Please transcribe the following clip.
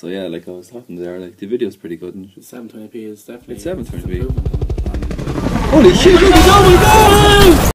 So yeah, like I was talking there, like the video's pretty good. And 720p is definitely It's 720p. Holy shit! Oh my god!